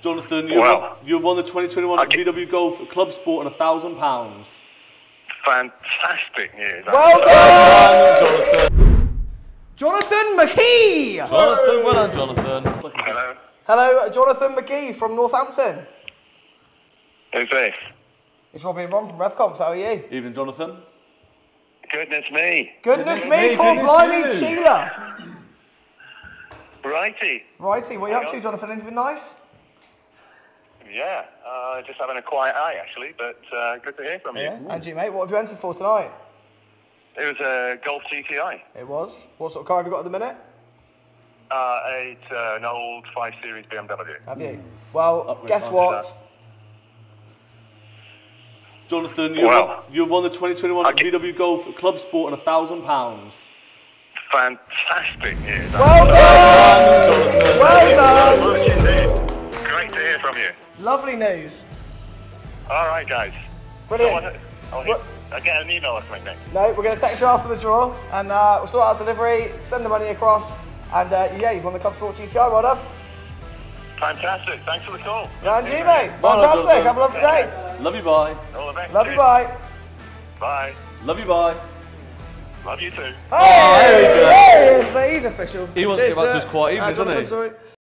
Jonathan, you've, Well, won, you've won the 2021 Okay. VW Golf Club Sport and a thousand pounds. Fantastic news. Well done! Jonathan McGhie! Jonathan, well done, Jonathan. Hello. Hello, Jonathan McGhie from Northampton. Who's this? It's Robin Ron from RevComps, how are you? Evening, Jonathan. Goodness me. Goodness Goodness me, me, call blimey. Sheila! Righty. Righty, what are you up to. Jonathan? Anything nice? Yeah. Uh, just having a quiet eye, actually, but uh, good to hear from you. Yeah. And you, mate, what have you entered for tonight? It was a Golf GTI. It was. What sort of car have you got at the minute? Uh, it's uh, an old 5 Series BMW. Have you? Well, Upgrade guess what? sir. Jonathan, you've, Well, won, you've won the 2021 Okay. VW Golf Club Sport and a thousand pounds. Fantastic news. Well done! Well done! Lovely news. All right, guys. Brilliant. So I'll, What- I'll get an email or something then. No, we're going to text you after the draw and uh, we'll sort out delivery, send the money across, and uh, yeah, you've won the Club Sport GTI. Well done. Fantastic. Thanks for the call. And you, mate. Well done, Fantastic. Jonathan. Have a lovely day. Love you, bye. All the best. Love you, Cheers. bye. Bye. Love you, bye. Love you too. Hey, there he is. He's official. He wants to Cheers, get back to his quiet evening, Uh, doesn't he? Sorry.